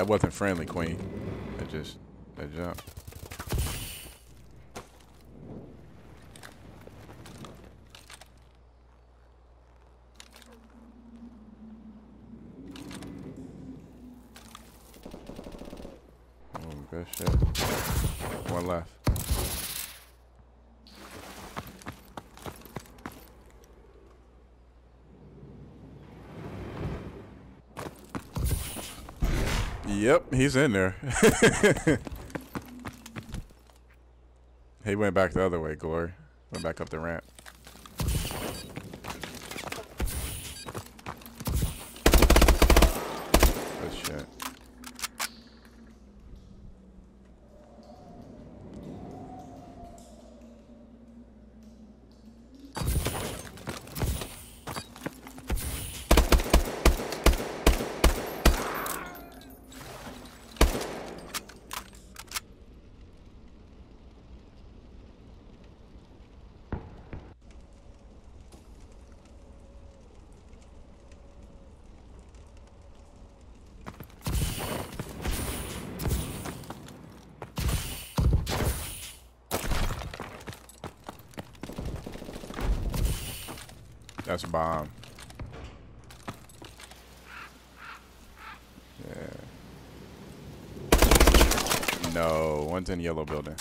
That wasn't friendly, Queen. That just that jump. Oh, good shit. One left. Yep, he's in there. he went back the other way, Glory. Went back up the ramp. Good shit. That's a bomb. Yeah. No, one's in yellow building.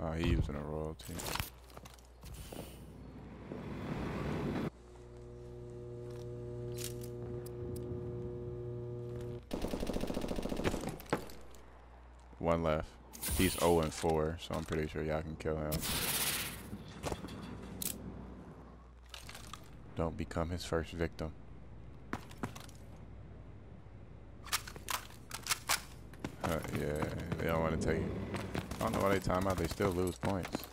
Oh, he using a royalty. One left. He's 0 and 4, so I'm pretty sure y'all can kill him. Don't become his first victim. Uh, yeah, they don't want to take it. I don't know why they time out. They still lose points.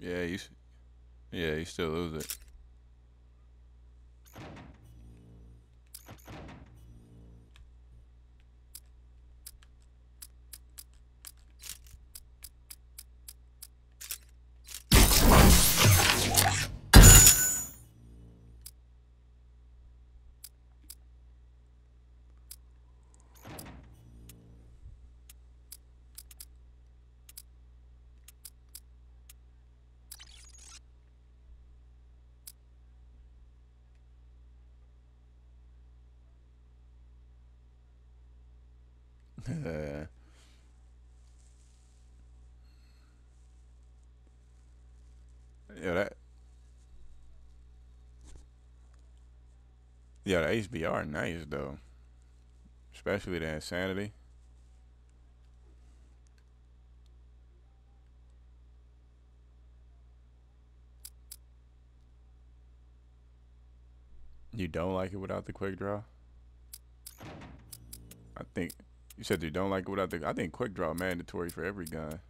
Yeah, you. Yeah, you still lose it. Yeah. Yeah, that. Yeah, the HBR nice though, especially the insanity. You don't like it without the quick draw? I think you said you don't like it without the. I think quick draw mandatory for every gun.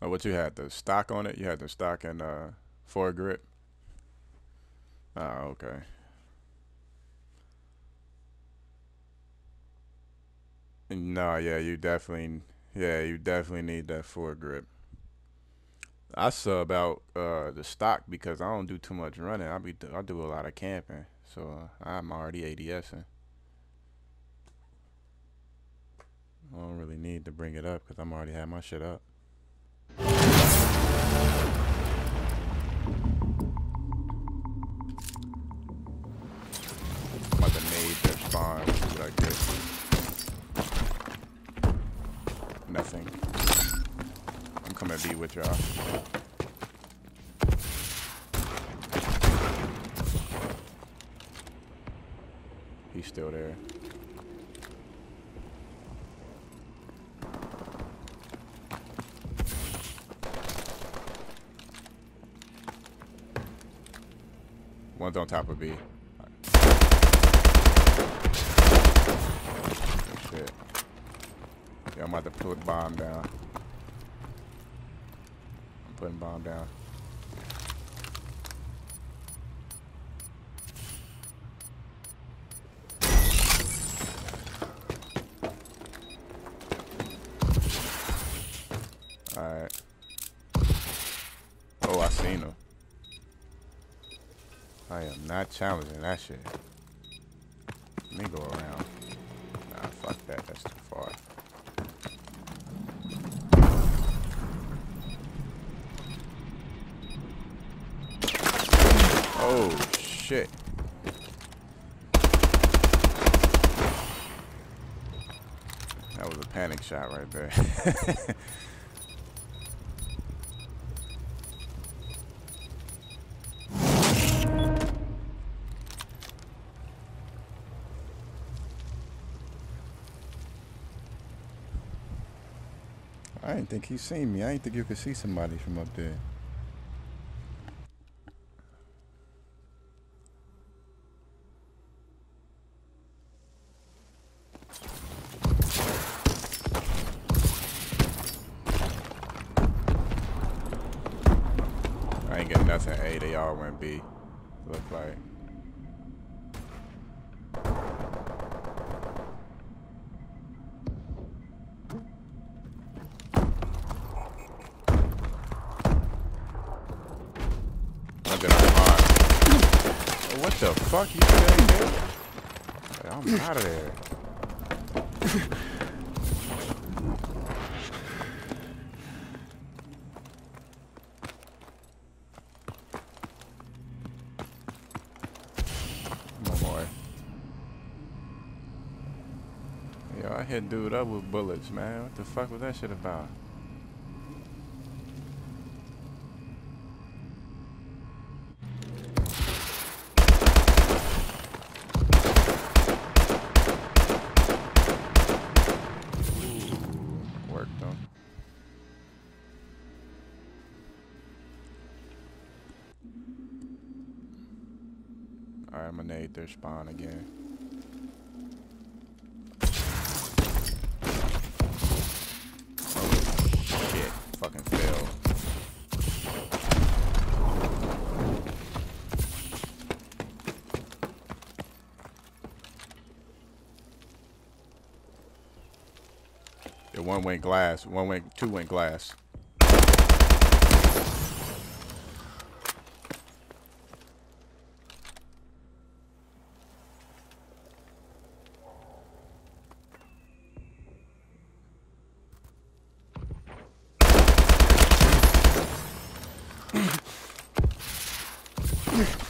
Oh, what you had the stock on it? You had the stock and uh foregrip. Oh, okay. No, yeah, you definitely, yeah, you definitely need that foregrip. I sub out uh the stock because I don't do too much running. I be I do a lot of camping, so I'm already ADSing. I don't really need to bring it up because I'm already had my shit up. About to. Nothing come and be with y'all. He's still there. One's on top of B. Shit. Yeah, I'm about to put bomb down. Putting bomb down. Alright. Oh, I seen him. I am not challenging that shit. Let me go around. Nah, fuck that. That's too far. Oh, shit. That was a panic shot right there. I didn't think he seen me. I didn't think you could see somebody from up there. I ain't getting nothing A. They all went B. Look like. What the fuck you dude? I'm out of there. Come on, boy. Yo, I hit dude up with bullets, man. What the fuck was that shit about? Alright, I'm gonna nade their spawn again. Oh, shit. Fucking failed. Yeah, one went glass. One went, two went glass. Ooh,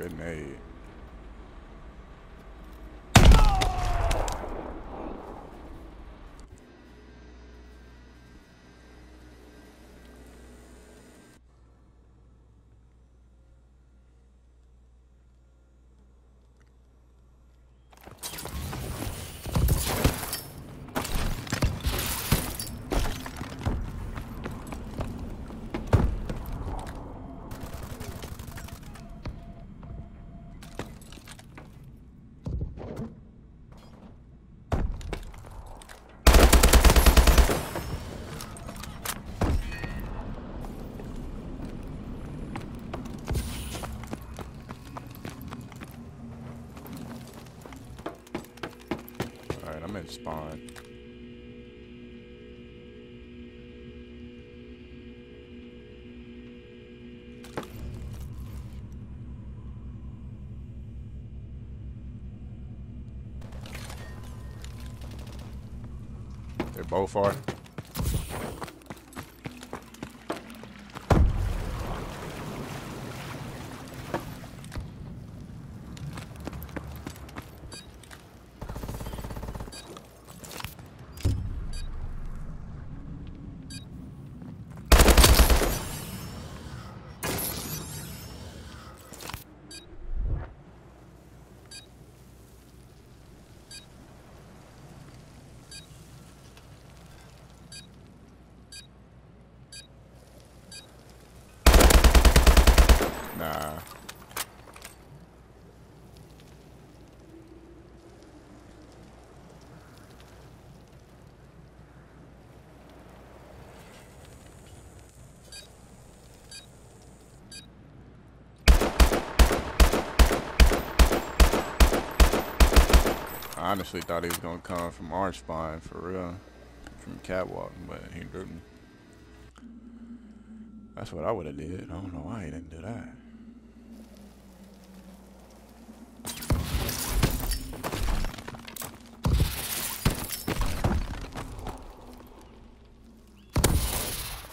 grenade. Spawn. Both are. I honestly thought he was gonna come from our spine for real, from Catwalk, but he didn't. That's what I would have did. I don't know why he didn't do that.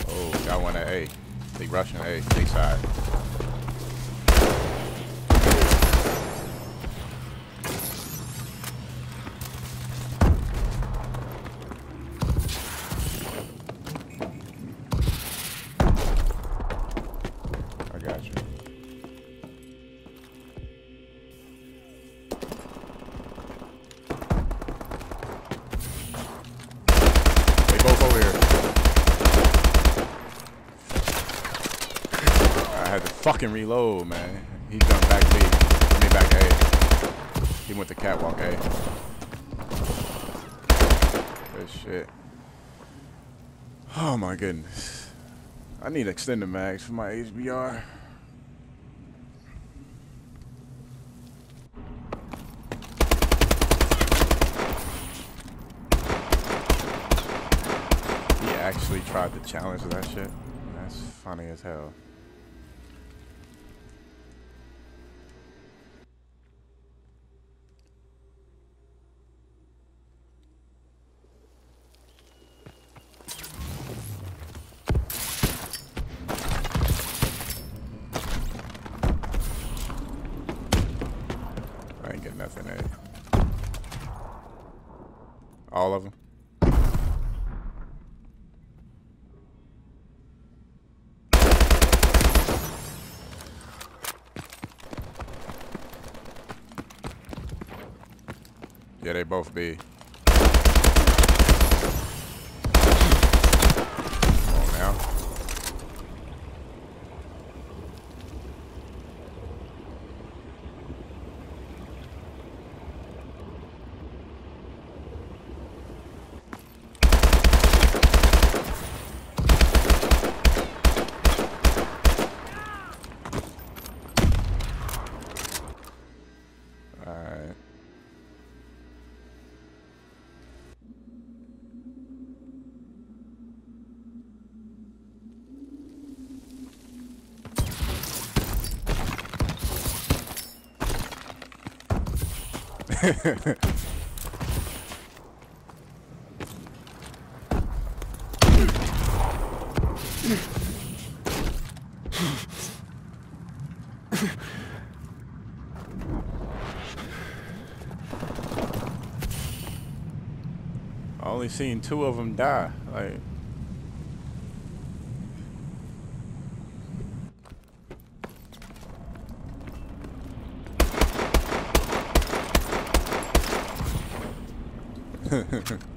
Oh, got one at A. They rushing A, side. Fucking reload, man. He jumped back back A. He went to catwalk A. Good shit. Oh my goodness. I need extended mags for my HBR. He actually tried to challenge that shit. That's funny as hell. All of them? Yeah, they both be. I only seen two of them die. Like, Ha ha ha.